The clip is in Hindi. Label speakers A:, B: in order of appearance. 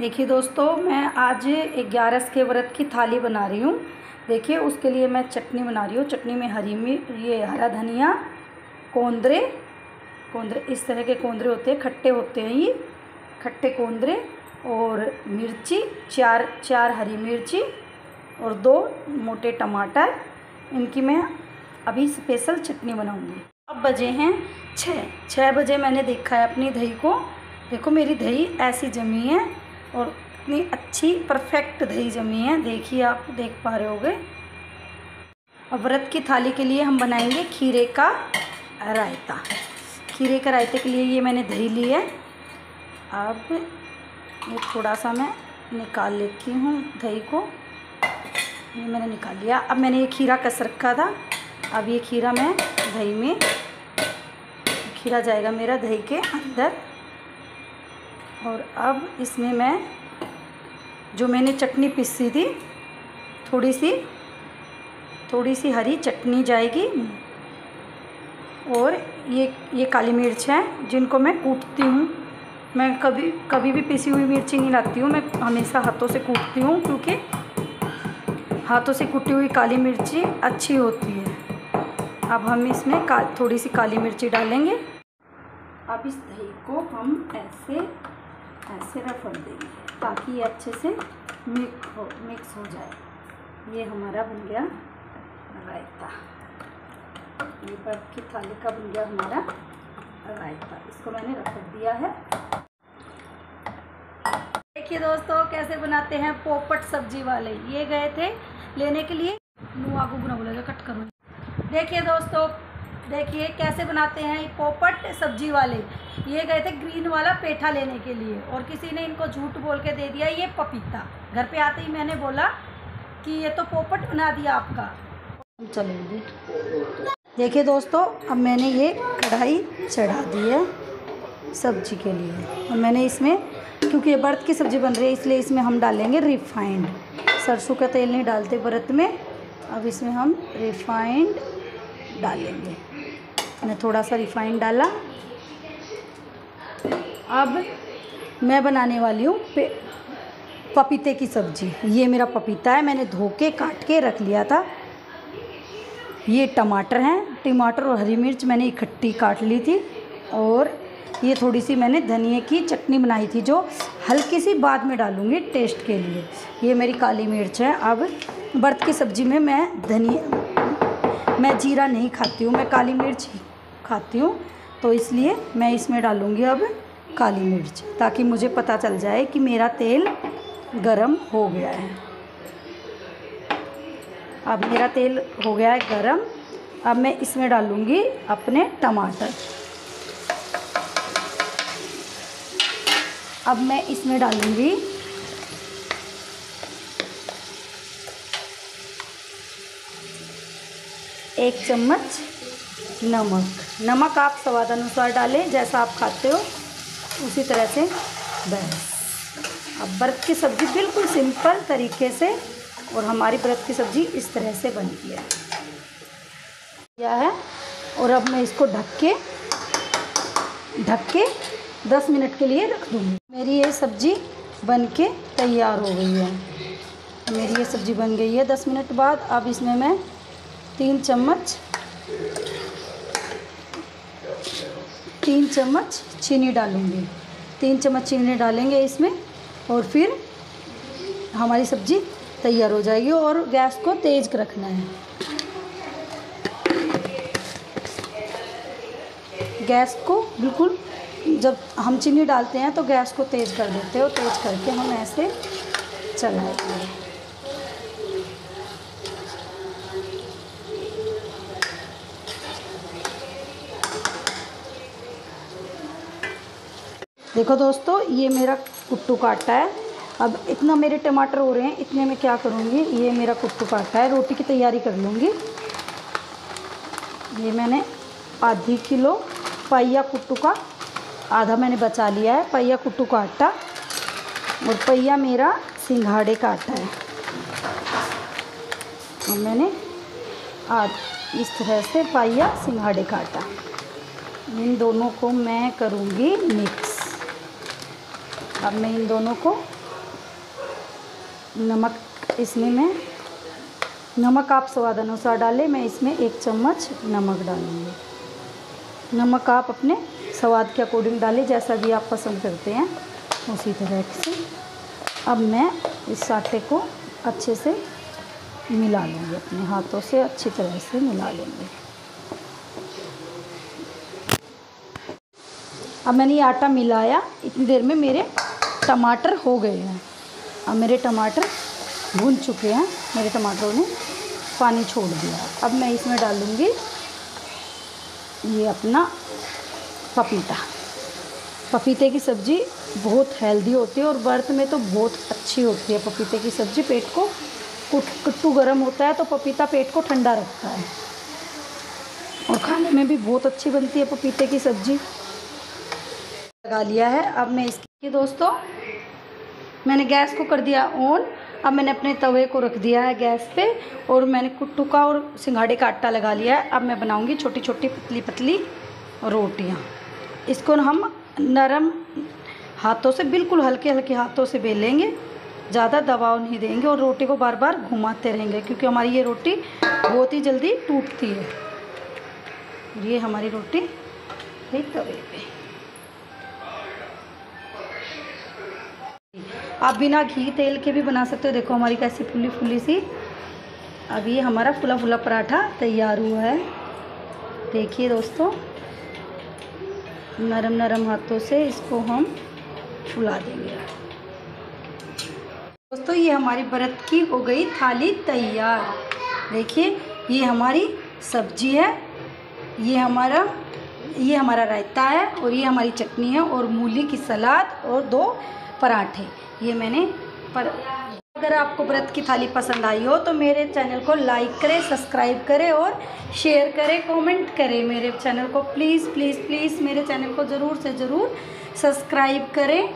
A: देखिए दोस्तों, मैं आज ग्यारस के व्रत की थाली बना रही हूँ। देखिए, उसके लिए मैं चटनी बना रही हूँ। चटनी में हरी मिर्च ये हरा धनिया, कोंदरे कोंदरे, इस तरह के कोंदरे होते हैं, खट्टे होते हैं ये। खट्टे कोंदरे और मिर्ची, चार चार हरी मिर्ची और दो मोटे टमाटर। इनकी मैं अभी स्पेशल चटनी बनाऊँगी। अब बजे हैं छः छः बजे मैंने देखा है अपनी दही को। देखो, मेरी दही ऐसी जमी है। और इतनी अच्छी परफेक्ट दही जमी है। देखिए आप, देख पा रहे होगे। अब व्रत की थाली के लिए हम बनाएँगे खीरे का रायता। खीरे का रायते के लिए ये मैंने दही ली है। अब ये थोड़ा सा मैं निकाल लेती हूँ दही को। ये मैंने निकाल लिया। अब मैंने ये खीरा कस रखा था। अब ये खीरा मैं दही में, खीरा जाएगा मेरा दही के अंदर। और अब इसमें मैं जो मैंने चटनी पीसी थी, थोड़ी सी थोड़ी सी हरी चटनी जाएगी। और ये ये काली मिर्च है, जिनको मैं कूटती हूँ। मैं कभी कभी भी पिसी हुई मिर्ची नहीं लाती हूँ, मैं हमेशा हाथों से कूटती हूँ, क्योंकि हाथों से कूटी हुई काली मिर्ची अच्छी होती है। अब हम इसमें का, थोड़ी सी काली मिर्ची डालेंगे। अब इस दही को हम ऐसे ऐसे रफड़ देंगे, ताकि ये अच्छे से मिक्स हो मिक्स हो जाए। ये हमारा बन गया रायता। ये बर्फ़ की थाली का बन गया हमारा रायता। इसको मैंने रख दिया है। देखिए दोस्तों, कैसे बनाते हैं पोपट सब्ज़ी वाले। ये गए थे लेने के लिए। मुँह आगू बुना बोलेगा कट करो। देखिए दोस्तों देखिए कैसे बनाते हैं पोपट सब्ज़ी वाले। ये गए थे ग्रीन वाला पेठा लेने के लिए और किसी ने इनको झूठ बोल के दे दिया ये पपीता। घर पे आते ही मैंने बोला कि ये तो पोपट बना दिया आपका। चलेंगे। देखिए दोस्तों, अब मैंने ये कढ़ाई चढ़ा दी है सब्ज़ी के लिए। और मैंने इसमें, क्योंकि ये बर्त की सब्ज़ी बन रही है, इसलिए इसमें हम डालेंगे रिफाइंड। सरसों का तेल नहीं डालते व्रत में, अब इसमें हम रिफाइंड डालेंगे। मैंने थोड़ा सा रिफाइंड डाला। अब मैं बनाने वाली हूँ पपीते की सब्ज़ी। ये मेरा पपीता है, मैंने धो के काट के रख लिया था। ये टमाटर हैं, टमाटर और हरी मिर्च मैंने इकट्ठी काट ली थी और ये थोड़ी सी मैंने धनिए की चटनी बनाई थी, जो हल्की सी बाद में डालूँगी टेस्ट के लिए। ये मेरी काली मिर्च है। अब बर्त की सब्ज़ी में मैं धनिया, मैं जीरा नहीं खाती हूँ, मैं काली मिर्च खाती हूँ तो इसलिए मैं इसमें डालूँगी अब काली मिर्च, ताकि मुझे पता चल जाए कि मेरा तेल गरम हो गया है। अब मेरा तेल हो गया है गरम, अब मैं इसमें डालूँगी अपने टमाटर। अब मैं इसमें डालूँगी एक चम्मच नमक। नमक आप स्वाद अनुसार डालें, जैसा आप खाते हो। उसी तरह से बस। अब बर्फ़ की सब्ज़ी बिल्कुल सिंपल तरीके से और हमारी बर्फ़ की सब्ज़ी इस तरह से बनती है। यह है और अब मैं इसको ढक के ढक के दस मिनट के लिए रख दूँगी। मेरी ये सब्ज़ी बन के तैयार हो गई है। मेरी ये सब्ज़ी बन गई है दस मिनट बाद। अब इसमें मैं तीन चम्मच तीन चम्मच चीनी डालूँगी। तीन चम्मच चीनी डालेंगे इसमें और फिर हमारी सब्ज़ी तैयार हो जाएगी और गैस को तेज़ रखना है। गैस को बिल्कुल जब हम चीनी डालते हैं तो गैस को तेज़ कर देते हैं और तेज़ करके हम ऐसे चलाएँगे देखो दोस्तों, ये मेरा कुट्टू काटा है। अब इतना मेरे टमाटर हो रहे हैं, इतने में क्या करूँगी? ये मेरा कुट्टू काटा है। रोटी की तैयारी कर लूँगी। ये मैंने आधी किलो पाइया कुट्टू का, आधा मैंने बचा लिया है पहिया कुट्टू का आटा। और पहिया मेरा सिंघाड़े का आटा है। और मैंने आज इस तरह से पाइया सिंघाड़े का आटा। इन दोनों को मैं करूँगी मिक्स। अब मैं इन दोनों को नमक इसमें मैं नमक आप स्वाद अनुसार डालें, मैं इसमें एक चम्मच नमक डालूँगी। नमक आप अपने स्वाद के अकॉर्डिंग डालें, जैसा भी आप पसंद करते हैं, उसी तरह से। अब मैं इस आटे को अच्छे से मिला लेंगे, अपने हाथों से अच्छी तरह से मिला लेंगे। अब मैंने ये आटा मिलाया, इतनी देर में मेरे टमाटर हो गए हैं। अब मेरे टमाटर भून चुके हैं। मेरे टमाटरों ने पानी छोड़ दिया। अब मैं इसमें डालूँगी ये अपना पपीता। पपीते की सब्ज़ी बहुत हेल्दी होती है और बर्त में तो बहुत अच्छी होती है। पपीते की सब्ज़ी पेट को कुट्टू गर्म होता है तो पपीता पेट को ठंडा रखता है। और खाने में भी बहुत अच्छी बनती है पपीते की सब्ज़ी। लगा लिया है। अब मैं इसकी दोस्तों, मैंने गैस को कर दिया ऑन, अब मैंने अपने तवे को रख दिया है गैस पे, और मैंने कुट्टू का और सिंघाड़े का आटा लगा लिया है। अब मैं बनाऊँगी छोटी छोटी पतली पतली रोटियाँ। इसको हम नरम हाथों से, बिल्कुल हल्के हल्के हाथों से बेलेंगे। ज़्यादा दबाव नहीं देंगे और रोटी को बार बार घुमाते रहेंगे, क्योंकि हमारी ये रोटी बहुत ही जल्दी टूटती है। ये हमारी रोटी तवे पे। आप बिना घी तेल के भी बना सकते हो। देखो हमारी कैसी फुली फुली सी। अब ये हमारा फुला फुला पराठा तैयार हुआ है। देखिए दोस्तों नरम नरम हाथों से इसको हम फुला देंगे। दोस्तों, ये हमारी व्रत की हो गई थाली तैयार। देखिए, ये हमारी सब्ज़ी है। ये हमारा ये हमारा रायता है और ये हमारी चटनी है और मूली की सलाद और दो पराठे, ये मैंने पर अगर आपको व्रत की थाली पसंद आई हो तो मेरे चैनल को लाइक करें, सब्सक्राइब करें और शेयर करें, कमेंट करें मेरे चैनल को। प्लीज़ प्लीज़ प्लीज़ मेरे चैनल को ज़रूर से ज़रूर सब्सक्राइब करें।